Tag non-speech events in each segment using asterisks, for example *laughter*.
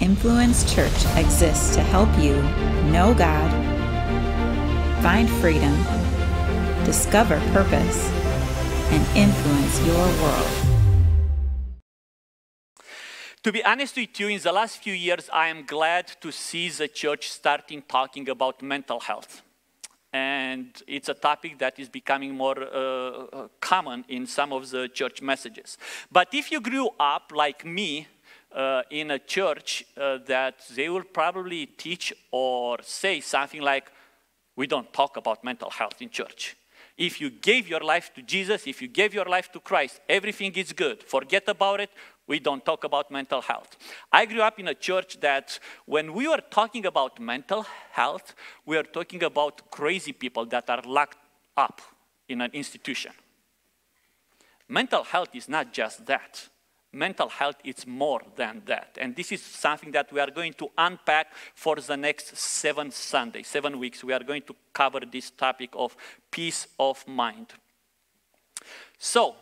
Influence Church exists to help you know God, find freedom, discover purpose, and influence your world. To be honest with you, in the last few years, I am glad to see the church starting talking about mental health. And it's a topic that is becoming more uh, common in some of the church messages. But if you grew up like me uh, in a church uh, that they will probably teach or say something like, we don't talk about mental health in church. If you gave your life to Jesus, if you gave your life to Christ, everything is good. Forget about it. We don't talk about mental health. I grew up in a church that when we were talking about mental health, we are talking about crazy people that are locked up in an institution. Mental health is not just that mental health is more than that. And this is something that we are going to unpack for the next seven Sundays, seven weeks. We are going to cover this topic of peace of mind. So,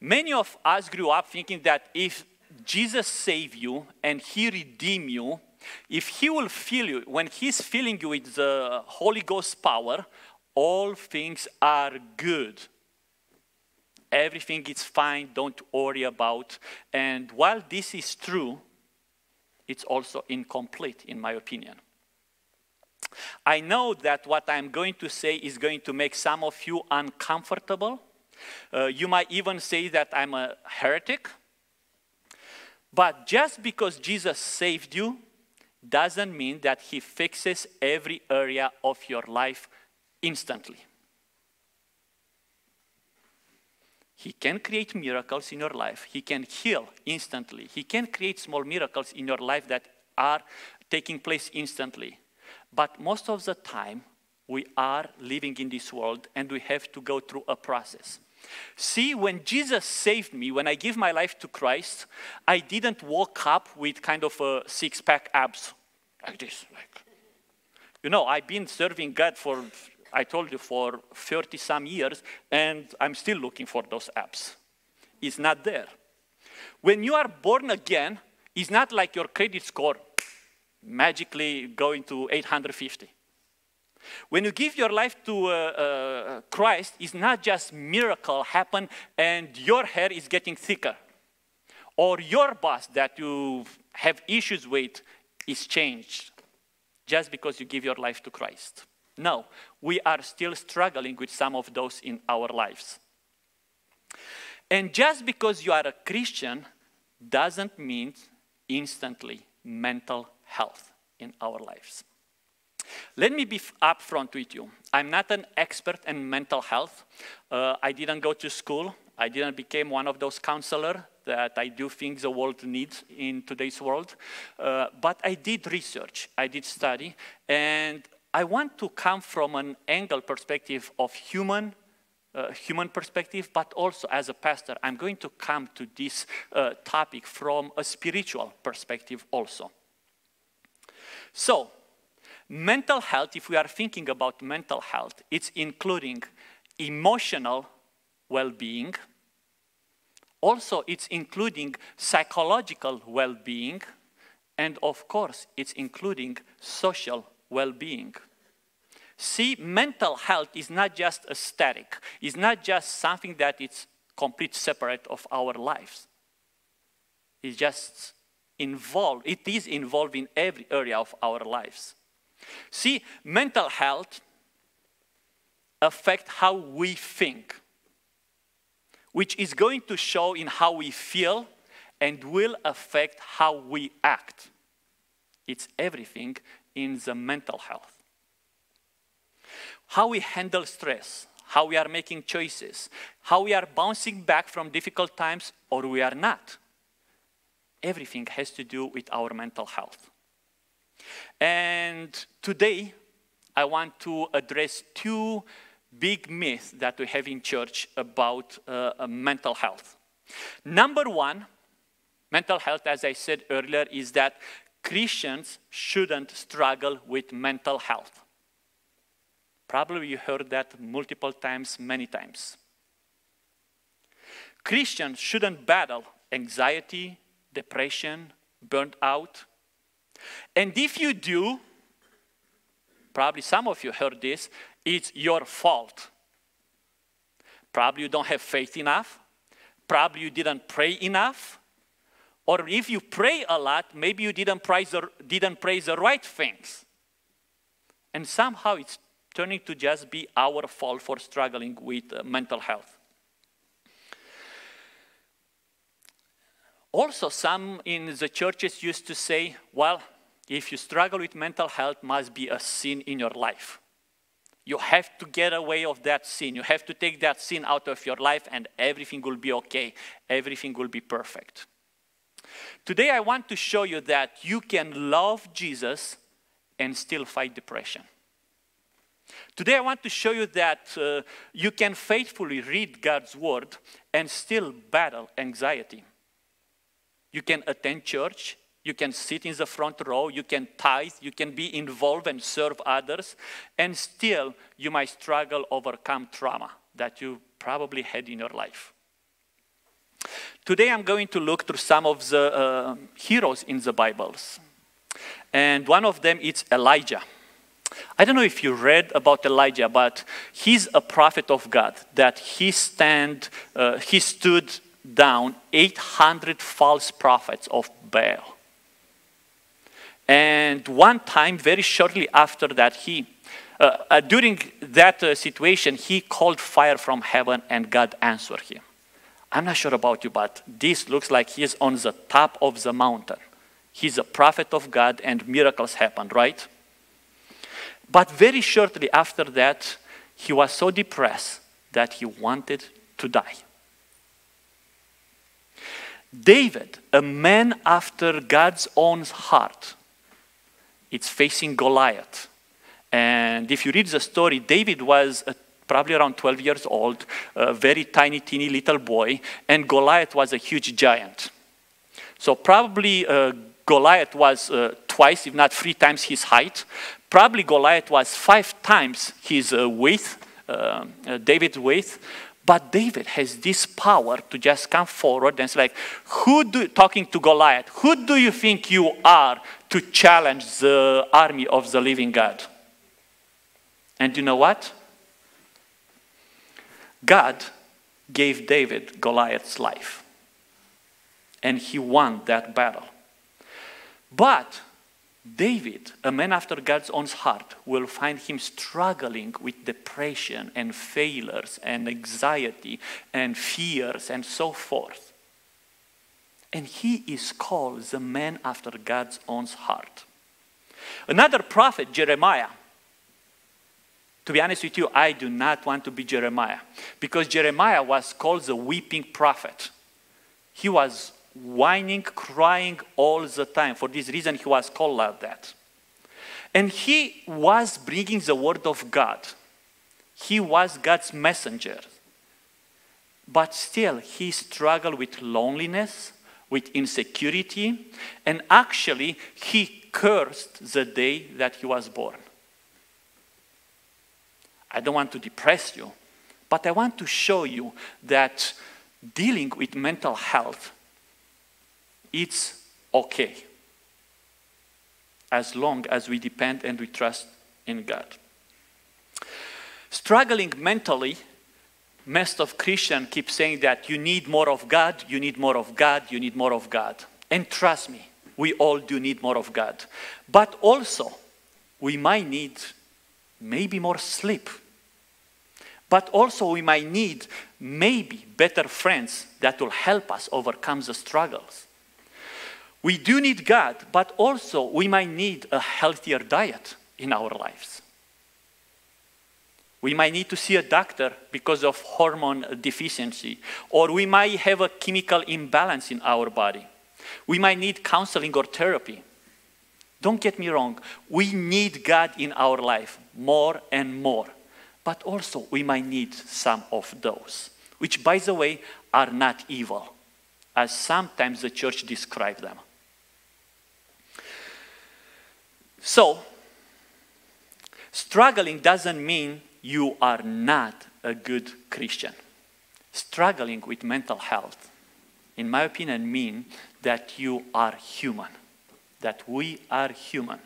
many of us grew up thinking that if Jesus saved you and he redeemed you, if he will fill you, when he's filling you with the Holy Ghost power, all things are good everything is fine, don't worry about. And while this is true, it's also incomplete, in my opinion. I know that what I'm going to say is going to make some of you uncomfortable. Uh, you might even say that I'm a heretic. But just because Jesus saved you doesn't mean that he fixes every area of your life instantly. He can create miracles in your life. He can heal instantly. He can create small miracles in your life that are taking place instantly. But most of the time, we are living in this world and we have to go through a process. See, when Jesus saved me, when I give my life to Christ, I didn't walk up with kind of a six pack abs like this. Like, you know, I've been serving God for I told you, for 30 some years, and I'm still looking for those apps. It's not there. When you are born again, it's not like your credit score magically going to 850. When you give your life to uh, uh, Christ, it's not just miracle happen and your hair is getting thicker, or your boss that you have issues with is changed just because you give your life to Christ. No, we are still struggling with some of those in our lives. And just because you are a Christian doesn't mean instantly mental health in our lives. Let me be upfront with you. I'm not an expert in mental health. Uh, I didn't go to school. I didn't become one of those counselors that I do think the world needs in today's world. Uh, but I did research, I did study, and I want to come from an angle perspective of human, uh, human perspective, but also as a pastor, I'm going to come to this uh, topic from a spiritual perspective also. So, mental health, if we are thinking about mental health, it's including emotional well-being. Also, it's including psychological well-being. And of course, it's including social well-being. See, mental health is not just a static. It's not just something that is complete separate of our lives. It's just involved. It is involved in every area of our lives. See, mental health affect how we think, which is going to show in how we feel and will affect how we act. It's everything in the mental health. How we handle stress, how we are making choices, how we are bouncing back from difficult times or we are not. Everything has to do with our mental health. And today, I want to address two big myths that we have in church about uh, mental health. Number one, mental health, as I said earlier, is that Christians shouldn't struggle with mental health. Probably you heard that multiple times, many times. Christians shouldn't battle anxiety, depression, burnt out, And if you do, probably some of you heard this, it's your fault. Probably you don't have faith enough. Probably you didn't pray enough. Or if you pray a lot, maybe you didn't praise the, didn't the right things. And somehow it's turning to just be our fault for struggling with uh, mental health. Also, some in the churches used to say, well, if you struggle with mental health, must be a sin in your life. You have to get away of that sin. You have to take that sin out of your life, and everything will be okay. Everything will be perfect. Today, I want to show you that you can love Jesus and still fight depression. Today, I want to show you that uh, you can faithfully read God's word and still battle anxiety. You can attend church, you can sit in the front row, you can tithe, you can be involved and serve others, and still you might struggle overcome trauma that you probably had in your life. Today I'm going to look through some of the uh, heroes in the Bibles. And one of them is Elijah. I don't know if you read about Elijah, but he's a prophet of God. That he stand, uh, he stood down 800 false prophets of Baal. And one time, very shortly after that, he, uh, uh, during that uh, situation, he called fire from heaven and God answered him. I'm not sure about you, but this looks like he's on the top of the mountain. He's a prophet of God and miracles happened, right? But very shortly after that, he was so depressed that he wanted to die. David, a man after God's own heart, it's facing Goliath. And if you read the story, David was a, probably around 12 years old, a very tiny, teeny little boy, and Goliath was a huge giant. So probably uh, Goliath was uh, twice, if not three times his height. Probably Goliath was five times his uh, weight, uh, uh, David's weight. But David has this power to just come forward and say, like, who do, talking to Goliath, who do you think you are to challenge the army of the living God? And you know what? God gave David Goliath's life. And he won that battle. But David, a man after God's own heart, will find him struggling with depression and failures and anxiety and fears and so forth. And he is called the man after God's own heart. Another prophet, Jeremiah. To be honest with you, I do not want to be Jeremiah because Jeremiah was called the weeping prophet. He was whining, crying all the time. For this reason, he was called like that. And he was bringing the word of God. He was God's messenger. But still, he struggled with loneliness, with insecurity, and actually, he cursed the day that he was born. I don't want to depress you, but I want to show you that dealing with mental health it's okay as long as we depend and we trust in God. Struggling mentally, most of Christians keep saying that you need more of God, you need more of God, you need more of God. And trust me, we all do need more of God. But also, we might need maybe more sleep. But also, we might need maybe better friends that will help us overcome the struggles. We do need God, but also we might need a healthier diet in our lives. We might need to see a doctor because of hormone deficiency, or we might have a chemical imbalance in our body. We might need counseling or therapy. Don't get me wrong, we need God in our life more and more, but also we might need some of those, which, by the way, are not evil, as sometimes the church describes them. So, struggling doesn't mean you are not a good Christian. Struggling with mental health, in my opinion, means that you are human, that we are human.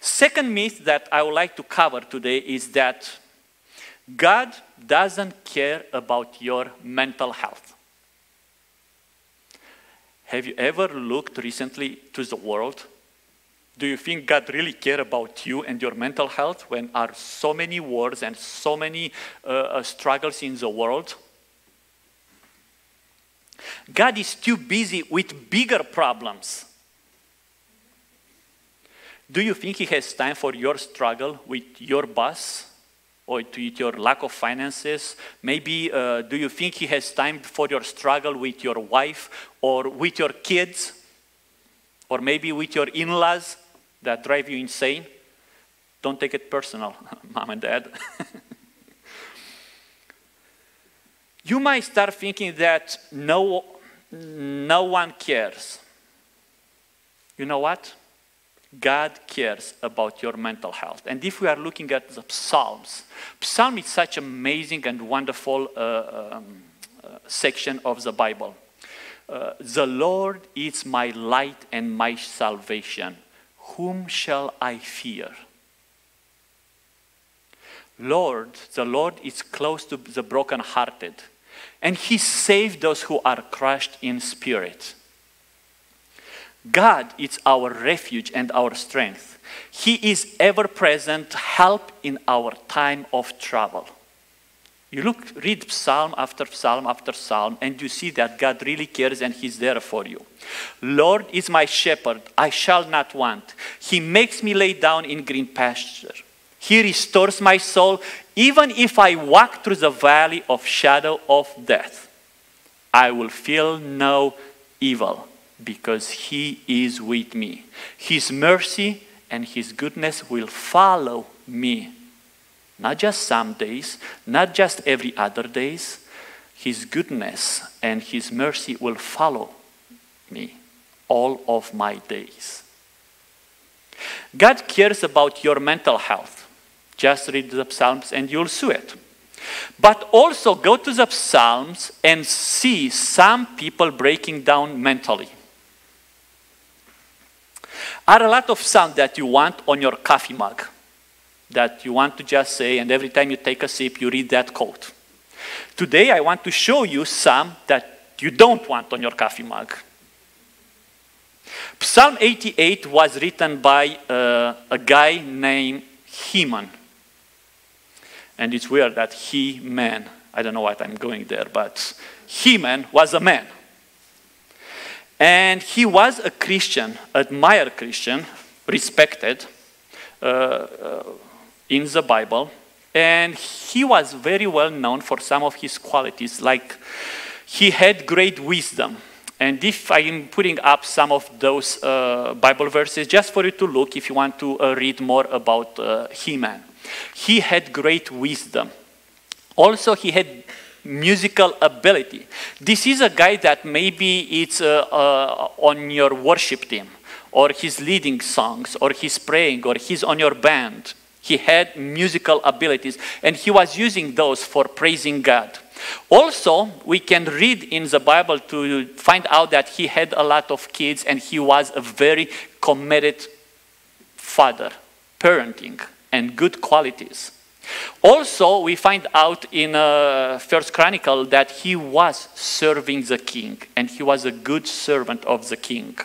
Second myth that I would like to cover today is that God doesn't care about your mental health. Have you ever looked recently to the world? Do you think God really care about you and your mental health when are so many wars and so many uh, uh, struggles in the world? God is too busy with bigger problems. Do you think He has time for your struggle with your boss or to your lack of finances? Maybe uh, do you think He has time for your struggle with your wife or with your kids? Or maybe with your in laws that drive you insane? Don't take it personal, *laughs* mom and dad. *laughs* you might start thinking that no, no one cares. You know what? God cares about your mental health. And if we are looking at the Psalms, Psalm is such amazing and wonderful uh, um, uh, section of the Bible. Uh, the Lord is my light and my salvation. Whom shall I fear? Lord, the Lord is close to the brokenhearted, and He saves those who are crushed in spirit. God is our refuge and our strength. He is ever present to help in our time of trouble. You look, read psalm after psalm after psalm, and you see that God really cares and He's there for you. Lord is my shepherd, I shall not want. He makes me lay down in green pasture. He restores my soul, even if I walk through the valley of shadow of death. I will feel no evil because he is with me. His mercy and his goodness will follow me. Not just some days, not just every other days. His goodness and his mercy will follow me all of my days. God cares about your mental health. Just read the Psalms and you'll see it. But also go to the Psalms and see some people breaking down mentally are a lot of sound that you want on your coffee mug that you want to just say, and every time you take a sip, you read that quote. Today, I want to show you some that you don't want on your coffee mug. Psalm 88 was written by uh, a guy named Heman. And it's weird that he man, I don't know what I'm going there, but Heman was a man. And he was a Christian, admired Christian, respected uh, uh, in the Bible. And he was very well known for some of his qualities, like he had great wisdom. And if I'm putting up some of those uh, Bible verses, just for you to look if you want to uh, read more about uh, Heman. He had great wisdom. Also, he had musical ability. This is a guy that maybe it's uh, uh, on your worship team, or he's leading songs, or he's praying, or he's on your band. He had musical abilities, and he was using those for praising God. Also, we can read in the Bible to find out that he had a lot of kids and he was a very committed father, parenting, and good qualities. Also, we find out in uh, First Chronicle that he was serving the king, and he was a good servant of the king.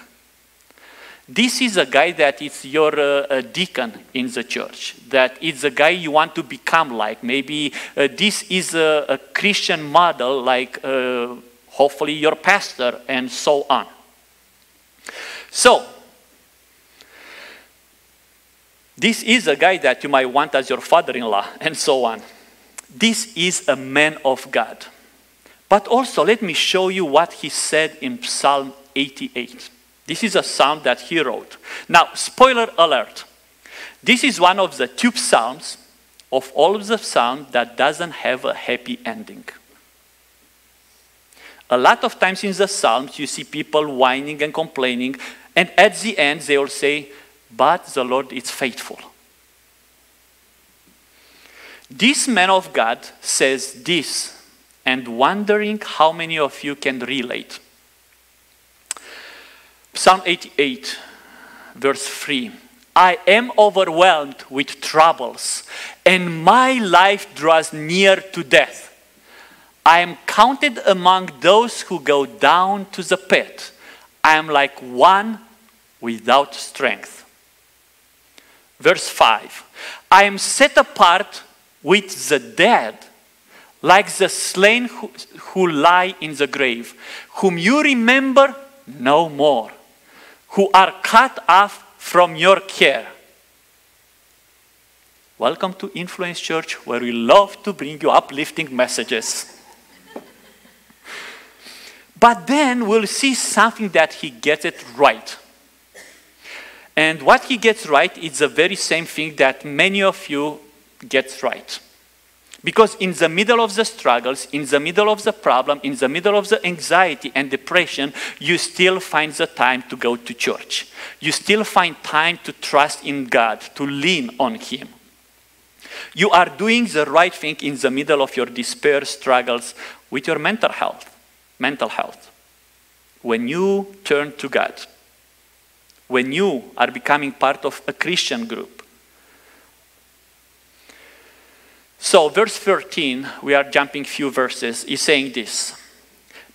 This is a guy that is your uh, deacon in the church, that is a guy you want to become like. Maybe uh, this is a, a, Christian model, like uh, hopefully your pastor, and so on. So, this is a guy that you might want as your father in law, and so on. This is a man of God. But also, let me show you what he said in Psalm 88. This is a psalm that he wrote. Now, spoiler alert. This is one of the two psalms of all of the psalms that doesn't have a happy ending. A lot of times in the psalms, you see people whining and complaining, and at the end, they will say, but the Lord is faithful. This man of God says this, and wondering how many of you can relate. Psalm 88 verse 3 I am overwhelmed with troubles, and my life draws near to death. I am counted among those who go down to the pit. I am like one without strength. Verse 5 I am set apart with the dead, like the slain who, who lie in the grave, whom you remember no more, who are cut off from your care. Welcome to Influence Church, where we love to bring you uplifting messages. *laughs* but then we'll see something that he gets it right. And what he gets right is the very same thing that many of you get right. Because in the middle of the struggles, in the middle of the problem, in the middle of the anxiety and depression, you still find the time to go to church. You still find time to trust in God, to lean on Him. You are doing the right thing in the middle of your despair struggles with your mental health. Mental health. When you turn to God, when you are becoming part of a Christian group. So, verse 13, we are jumping few verses, is saying this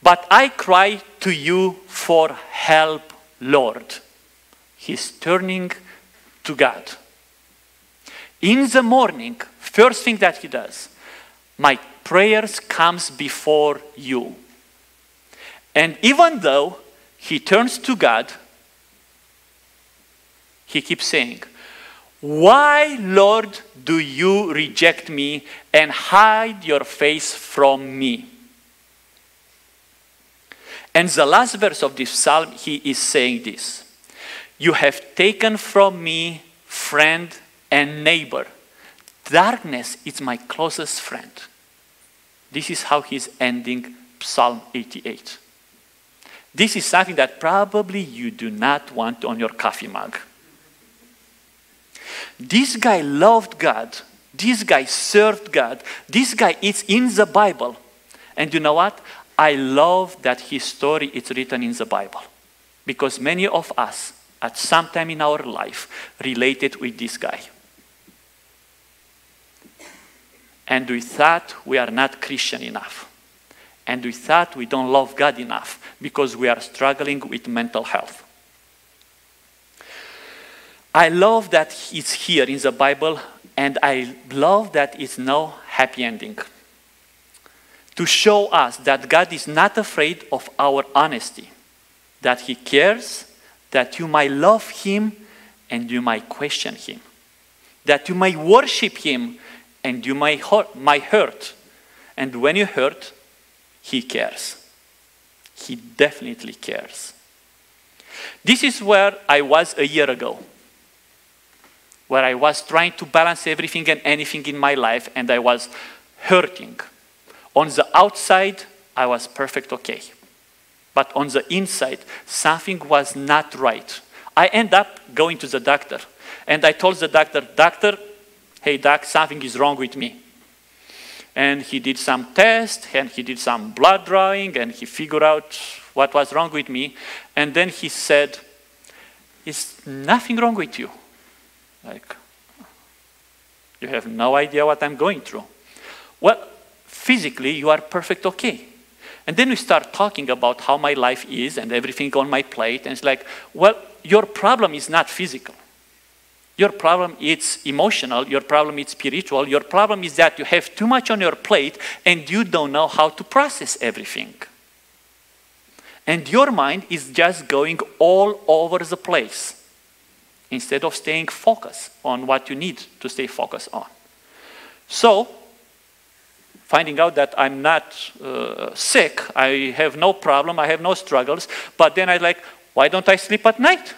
But I cry to you for help, Lord. He's turning to God. In the morning, first thing that he does, my prayers comes before you. And even though he turns to God, he keeps saying, Why, Lord, do you reject me and hide your face from me? And the last verse of this psalm, he is saying this You have taken from me friend and neighbor. Darkness is my closest friend. This is how he's ending Psalm 88. This is something that probably you do not want on your coffee mug. This guy loved God. This guy served God. This guy is in the Bible. And you know what? I love that his story is written in the Bible. Because many of us, at some time in our life, related with this guy. And we thought we are not Christian enough. And we thought we don't love God enough because we are struggling with mental health. I love that it's here in the Bible, and I love that it's no happy ending. To show us that God is not afraid of our honesty, that He cares, that you might love Him and you might question Him, that you might worship Him and you might hurt. And when you hurt, He cares. He definitely cares. This is where I was a year ago where I was trying to balance everything and anything in my life and I was hurting. On the outside, I was perfect okay. But on the inside, something was not right. I end up going to the doctor and I told the doctor, Doctor, hey, doc, something is wrong with me. And he did some tests and he did some blood drawing and he figured out what was wrong with me. And then he said, Is nothing wrong with you. Like, you have no idea what I'm going through. Well, physically, you are perfect okay. And then we start talking about how my life is and everything on my plate. And it's like, well, your problem is not physical. Your problem is emotional. Your problem is spiritual. Your problem is that you have too much on your plate and you don't know how to process everything. And your mind is just going all over the place instead of staying focused on what you need to stay focused on. So, finding out that I'm not uh, sick, I have no problem, I have no struggles, but then I like, why don't I sleep at night?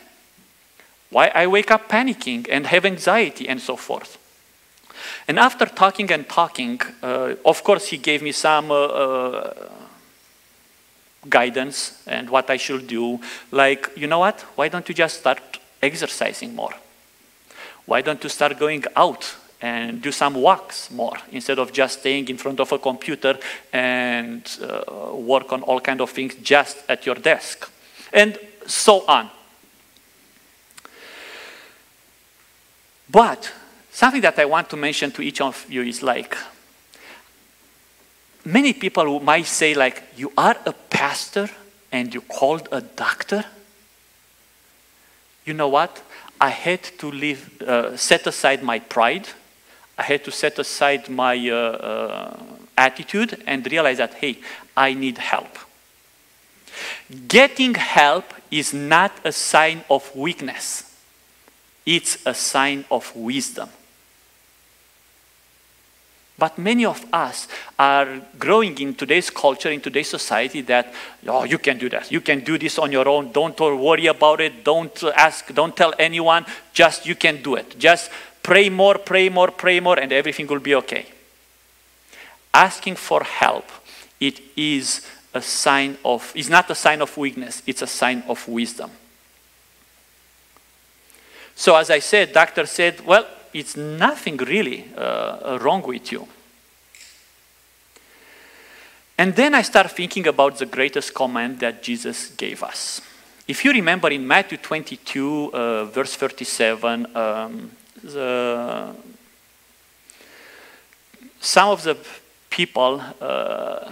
Why I wake up panicking and have anxiety and so forth. And after talking and talking, uh, of course, he gave me some uh, uh guidance and what I should do. Like, you know what? Why don't you just start exercising more? Why don't you start going out and do some walks more instead of just staying in front of a computer and uh, work on all kind of things just at your desk? And so on. But something that I want to mention to each of you is like, many people might say like, you are a pastor and you called a doctor? You know what? I had to leave, uh, set aside my pride. I had to set aside my uh, uh, attitude and realize that, hey, I need help. Getting help is not a sign of weakness, it's a sign of wisdom. But many of us are growing in today's culture, in today's society, that, oh, you can do that. You can do this on your own. Don't worry about it. Don't ask, don't tell anyone. Just you can do it. Just pray more, pray more, pray more, and everything will be okay. Asking for help, it is a sign of, it's not a sign of weakness, it's a sign of wisdom. So, as I said, doctor said, well, it's nothing really uh, wrong with you. And then I start thinking about the greatest command that Jesus gave us. If you remember in Matthew 22, uh, verse 37, um, the, some of the people, uh,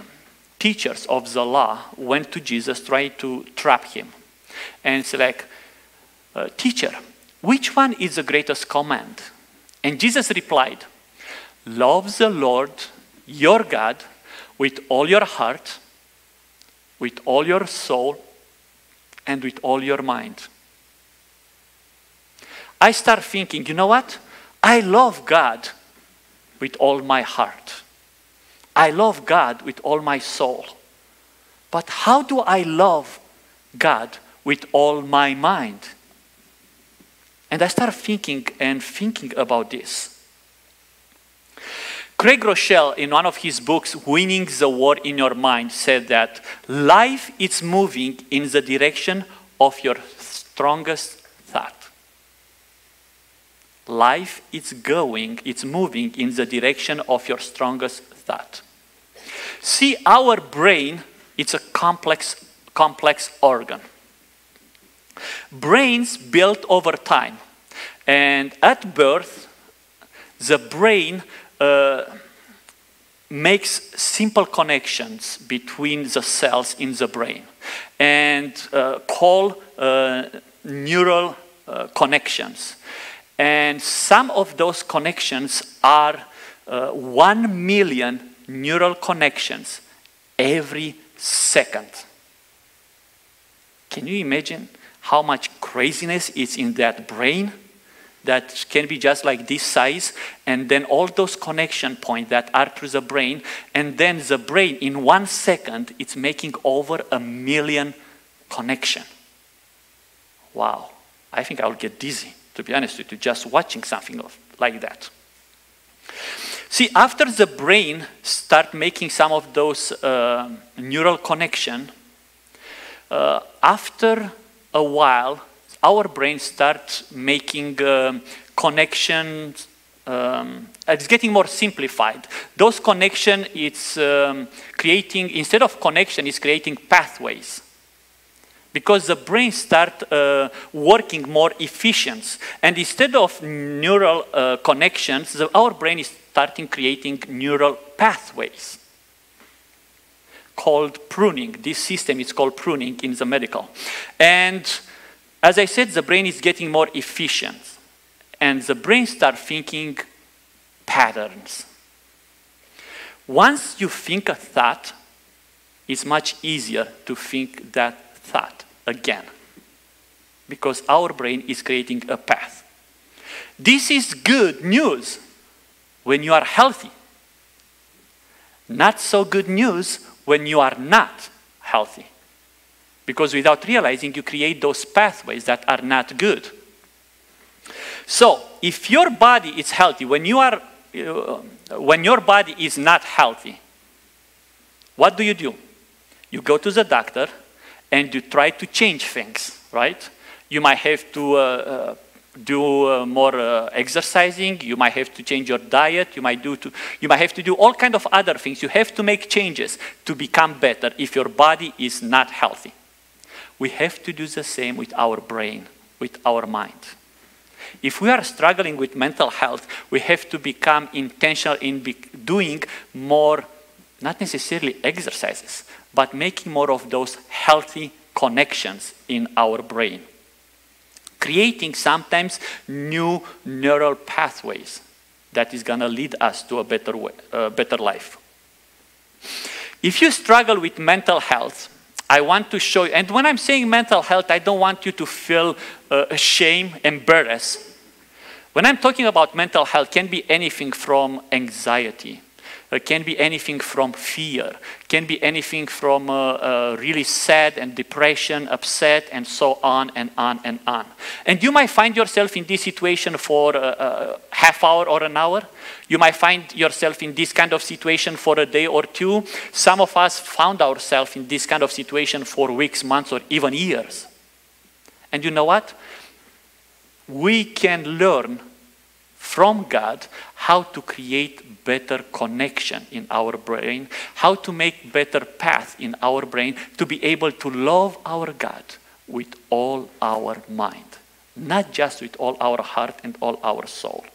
teachers of the law, went to Jesus trying to trap him. And it's like, uh, Teacher, which one is the greatest command? And Jesus replied, Love the Lord your God with all your heart, with all your soul, and with all your mind. I start thinking, you know what? I love God with all my heart. I love God with all my soul. But how do I love God with all my mind? And I start thinking and thinking about this. Craig Groeschel, in one of his books, Winning the War in Your Mind, said that life is moving in the direction of your strongest thought. Life is going, it's moving in the direction of your strongest thought. See, our brain, it's a complex, complex organ. Brains built over time. And at birth, the brain uh, makes simple connections between the cells in the brain and uh, call uh, neural uh, connections. And some of those connections are uh, one million neural connections every second. Can you imagine how much craziness is in that brain? That can be just like this size, and then all those connection points that are through the brain, and then the brain in one second it's making over a million connection. Wow, I think I'll get dizzy, to be honest with you, just watching something like that. See, after the brain start making some of those uh, neural connection, uh, after a while, our brain starts making uh, connections. Um, it's getting more simplified. Those connection, it's um, creating instead of connection, it's creating pathways because the brain start uh, working more efficient. And instead of neural uh, connections, the, our brain is starting creating neural pathways called pruning. This system is called pruning in the medical. And as I said, the brain is getting more efficient. And the brain starts thinking patterns. Once you think a thought, it's much easier to think that thought again. Because our brain is creating a path. This is good news when you are healthy. Not so good news when you are not healthy. Because without realizing, you create those pathways that are not good. So, if your body is healthy, when, you are, uh, when your body is not healthy, what do you do? You go to the doctor and you try to change things, right? You might have to uh, uh, do uh, more uh, exercising, you might have to change your diet, you might, do to, you might have to do all kind of other things. You have to make changes to become better if your body is not healthy. We have to do the same with our brain, with our mind. If we are struggling with mental health, we have to become intentional in be doing more, not necessarily exercises, but making more of those healthy connections in our brain. Creating sometimes new neural pathways that is going to lead us to a better, way, uh, better life. If you struggle with mental health, I want to show you, and when I'm saying mental health, I don't want you to feel uh, shame, embarrassed. When I'm talking about mental health, can be anything from anxiety, it can be anything from fear, can be anything from uh, uh, really sad and depression, upset, and so on and on and on. And you might find yourself in this situation for uh, uh, half hour or an hour. You might find yourself in this kind of situation for a day or two. Some of us found ourselves in this kind of situation for weeks, months, or even years. And you know what? We can learn from God how to create better connection in our brain, how to make better path in our brain to be able to love our God with all our mind, not just with all our heart and all our soul.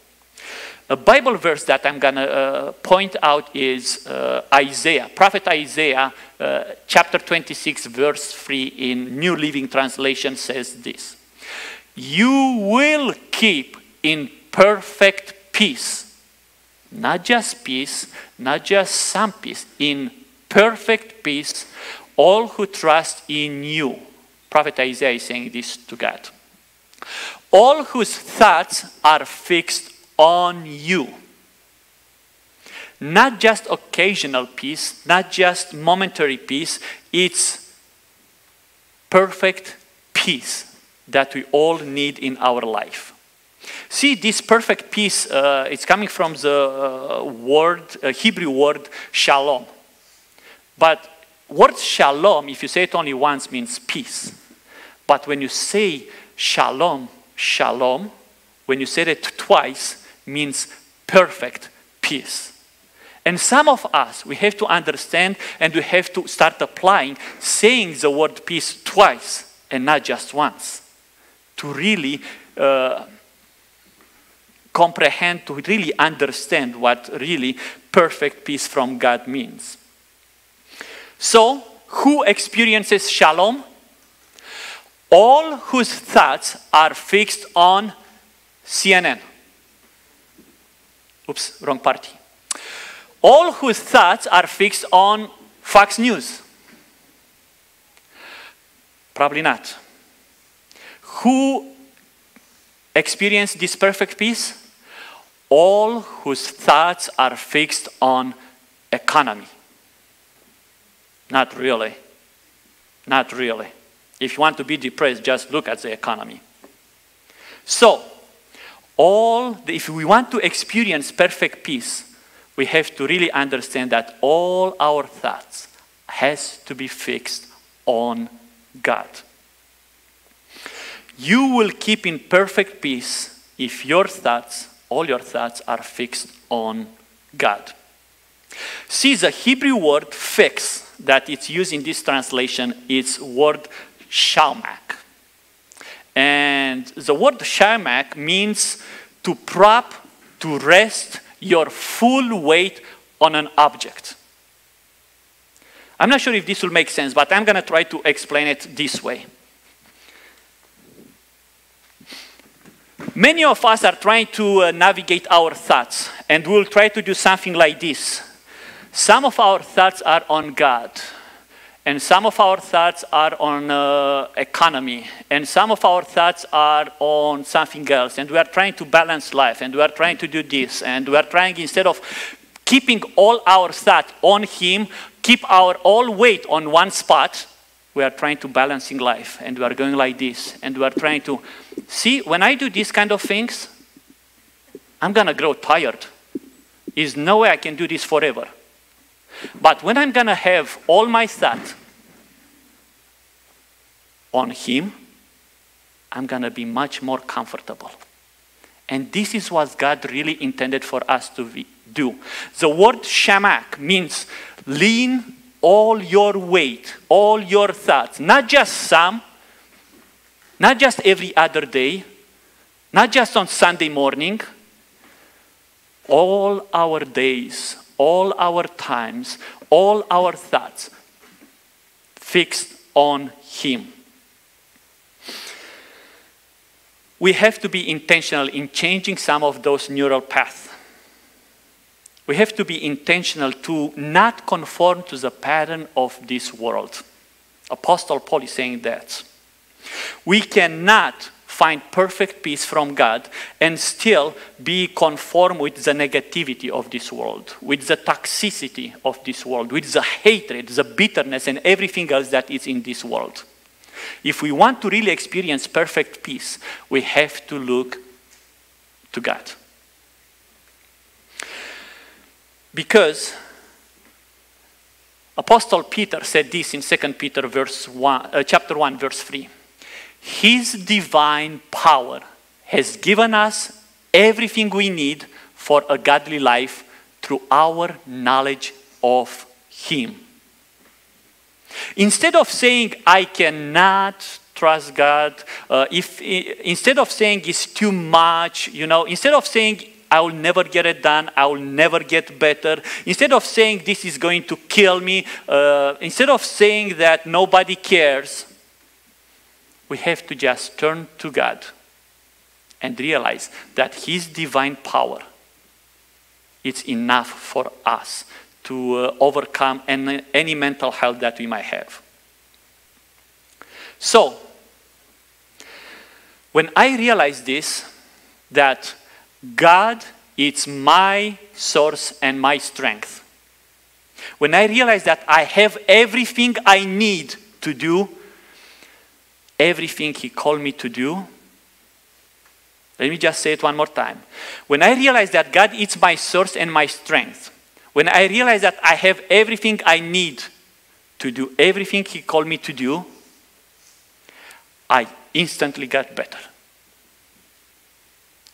A Bible verse that I'm going to uh, point out is uh, Isaiah, Prophet Isaiah, uh, chapter 26, verse 3 in New Living Translation says this You will keep in perfect peace. Not just peace, not just some peace, in perfect peace, all who trust in you. Prophet Isaiah is saying this to God. All whose thoughts are fixed on you. Not just occasional peace, not just momentary peace, it's perfect peace that we all need in our life. See, this perfect peace, uh, it's coming from the uh, word, uh, Hebrew word shalom. But word shalom, if you say it only once, means peace. But when you say shalom, shalom, when you say it twice, means perfect peace. And some of us, we have to understand and we have to start applying saying the word peace twice and not just once to really uh, comprehend, to really understand what really perfect peace from God means. So, who experiences shalom? All whose thoughts are fixed on CNN. Oops, wrong party. All whose thoughts are fixed on Fox News. Probably not. Who experience this perfect peace? All whose thoughts are fixed on economy. Not really. Not really. If you want to be depressed, just look at the economy. So, all the, if we want to experience perfect peace, we have to really understand that all our thoughts has to be fixed on God. You will keep in perfect peace if your thoughts all your thoughts are fixed on God. See, the Hebrew word fix that it's used in this translation is word shalmak. And the word shalmak means to prop, to rest your full weight on an object. I'm not sure if this will make sense, but I'm going to try to explain it this way. Many of us are trying to uh, navigate our thoughts, and we'll try to do something like this. Some of our thoughts are on God, and some of our thoughts are on uh, economy, and some of our thoughts are on something else, and we are trying to balance life, and we are trying to do this, and we are trying, instead of keeping all our thoughts on Him, keep our all weight on one spot, we are trying to balancing life, and we are going like this, and we are trying to see, when I do these kind of things, I'm to grow tired. There's no way I can do this forever. But when I'm to have all my thought on Him, I'm to be much more comfortable. And this is what God really intended for us to do. The word shamak means lean all your weight, all your thoughts, not just some, not just every other day, Not just on Sunday morning, all our days, all our times, all our thoughts fixed on Him. We have to be intentional in changing some of those neural paths. We have to be intentional to not conform to the pattern of this world. Apostle Paul is saying that. We cannot find perfect peace from God and still be conformed with the negativity of this world, with the toxicity of this world, with the hatred, the bitterness, and everything else that is in this world. If we want to really experience perfect peace, we have to look to God. Because Apostle Peter said this in 2 Peter verse 1, uh, chapter 1, verse 3. His divine power has given us everything we need for a godly life through our knowledge of Him. Instead of saying, I cannot trust God, uh, if, instead of saying it's too much, you know, instead of saying I will never get it done. I will never get better. Instead of saying this is going to kill me, uh, instead of saying that nobody cares, we have to just turn to God and realize that His divine power is enough for us to uh, overcome any, any mental health that we might have. So, when I realized this, that God is my source and my strength. When I realize that I have everything I need to do everything He called me to do, let me just say it one more time. When I realize that God is my source and my strength, when I realize that I have everything I need to do everything He called me to do, I instantly got better.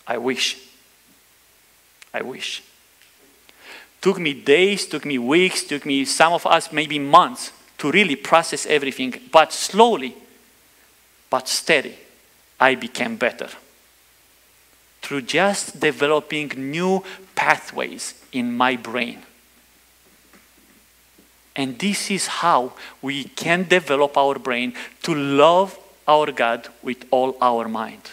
I wish I wish. Took me days, took me weeks, took me some of us maybe months to really process everything, but slowly, but steady, I became better. Through just developing new pathways in my brain. And this is how we can develop our brain to love our God with all our mind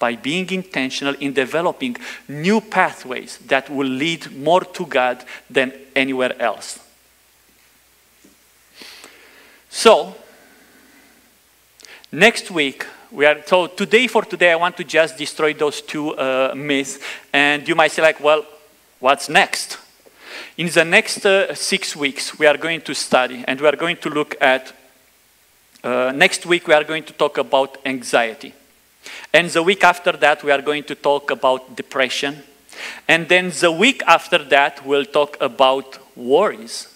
by being intentional in developing new pathways that will lead more to God than anywhere else. So, next week, we are so today for today i want to just destroy those two uh, myths and you might say like well what's next in the next uh, six weeks we are going to study and we are going to look at uh, next week we are going to talk about anxiety and the week after that, we are going to talk about depression. And then the week after that, we'll talk about worries.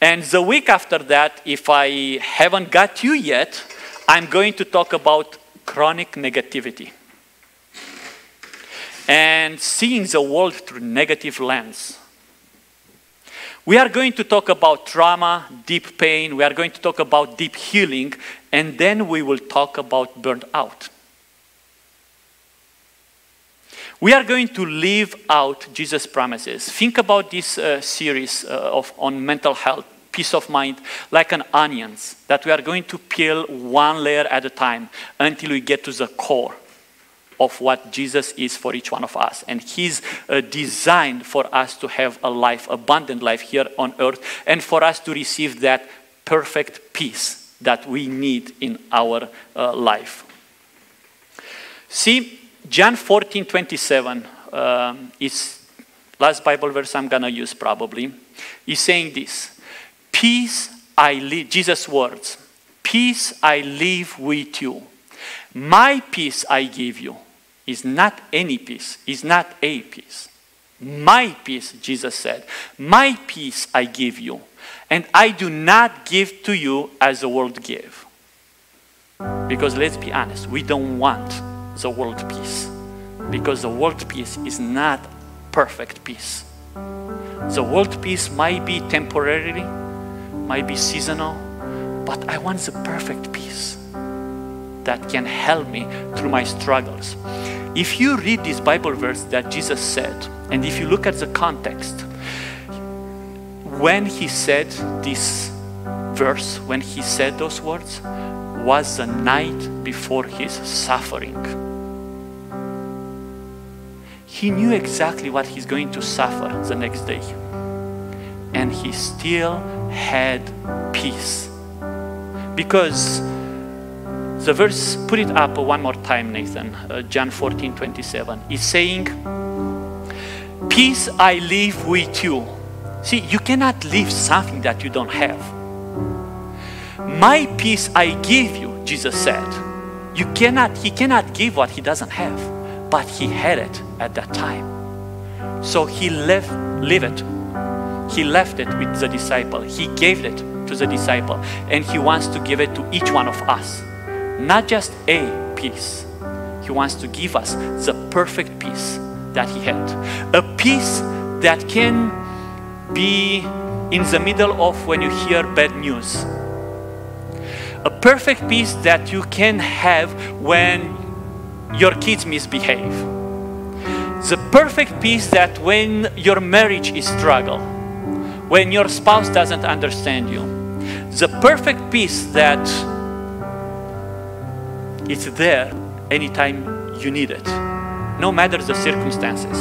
And the week after that, if I haven't got you yet, I'm going to talk about chronic negativity. And seeing the world through negative lens. We are going to talk about trauma, deep pain, we are going to talk about deep healing, and then we will talk about burnt out. We are going to live out Jesus' promises. Think about this uh, series uh, of, on mental health, peace of mind, like an onions that we are going to peel one layer at a time until we get to the core of what Jesus is for each one of us. And He's uh, designed for us to have a life, abundant life here on earth, and for us to receive that perfect peace that we need in our uh, life. See, John 14, 27 um, is last Bible verse I'm going to use probably. He's saying this Peace I leave, Jesus' words, peace I leave with you. My peace I give you is not any peace, is not a peace. My peace, Jesus said, my peace I give you, and I do not give to you as the world give. Because let's be honest, we don't want the world peace. Because the world peace is not perfect peace. The world peace might be temporary, might be seasonal, but I want the perfect peace. that can help me through my struggles. If you read this Bible verse that Jesus said, and if you look at the context, when he said this verse, when he said those words, was the night before his suffering. He knew exactly what he's going to suffer the next day. And he still had peace. Because the verse, put it up one more time, Nathan, uh, John 14 27, is saying, Peace I leave with you. See, you cannot leave something that you don't have. My peace I give you, Jesus said. You cannot, he cannot give what he doesn't have, but he had it at that time. So he left, leave it. He left it with the disciple. He gave it to the disciple, and he wants to give it to each one of us. Not just a peace. He wants to give us the perfect peace that he had. A peace that can be in the middle of when you hear bad news. A perfect peace that you can have when your kids misbehave. The perfect peace that when your marriage is struggle, when your spouse doesn't understand you. The perfect peace that it's there anytime you need it, no matter the circumstances.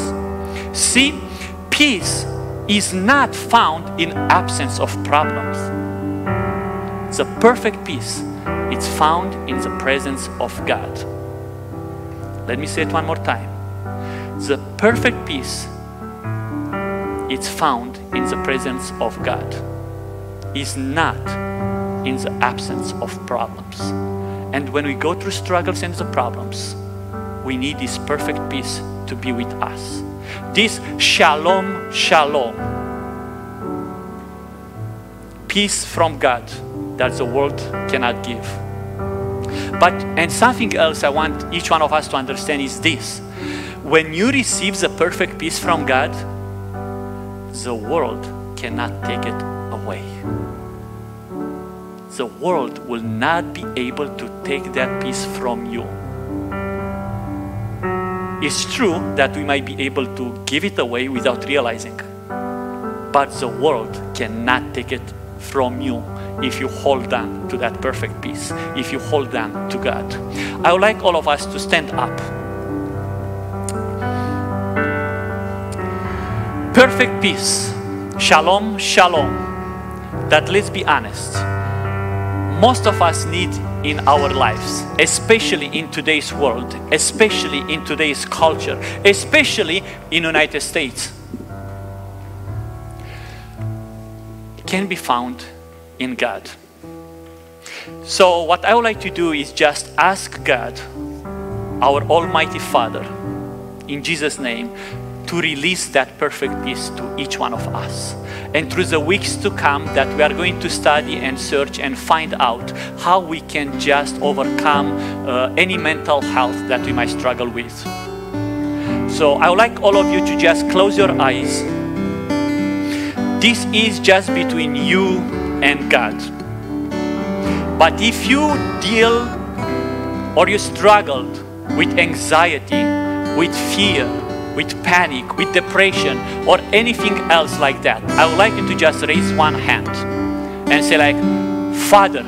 See, peace is not found in absence of problems. The perfect peace is found in the presence of God. Let me say it one more time. The perfect peace is found in the presence of God. Is not in the absence of problems. And when we go through struggles and the problems, we need this perfect peace to be with us. This shalom, shalom. Peace from God that the world cannot give. But, and something else I want each one of us to understand is this. When you receive the perfect peace from God, the world cannot take it away. The world will not be able to take that peace from you. It's true that we might be able to give it away without realizing, but the world cannot take it from you if you hold on to that perfect peace, if you hold on to God. I would like all of us to stand up. Perfect peace, shalom, shalom, that let's be honest, most of us need in our lives, especially in today's world, especially in today's culture, especially in United States, can be found in God. So what I would like to do is just ask God, our Almighty Father, in Jesus' name, to release that perfect peace to each one of us. And through the weeks to come, that we are going to study and search and find out how we can just overcome uh, any mental health that we might struggle with. So I would like all of you to just close your eyes. This is just between you and God. But if you deal or you struggled with anxiety, with fear, with panic, with depression, or anything else like that, I would like you to just raise one hand and say, like, Father,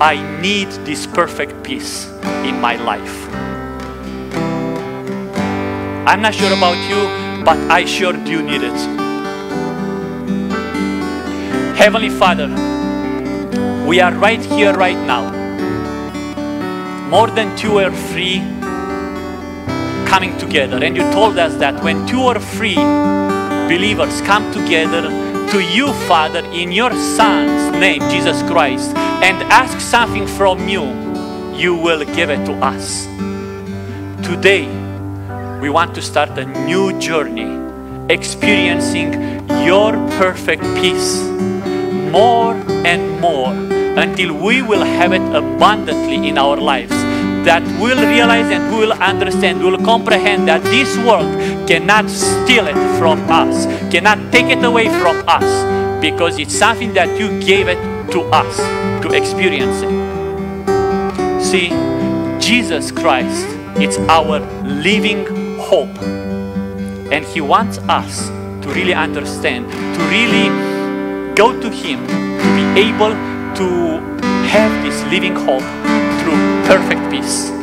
I need this perfect peace in my life. I'm not sure about you, but I sure do need it. Heavenly Father, we are right here, right now. More than two or three coming together. And you told us that when two or three believers come together to you, Father, in your Son's name, Jesus Christ, and ask something from you, you will give it to us. Today, we want to start a new journey experiencing your perfect peace more and more until we will have it abundantly in our lives. That we'll realize and we'll understand, we'll comprehend that this world cannot steal it from us, cannot take it away from us, because it's something that you gave it to us to experience it. See, Jesus Christ, it's our living hope. And He wants us to really understand, to really go to Him, to be able to have this living hope perfect peace.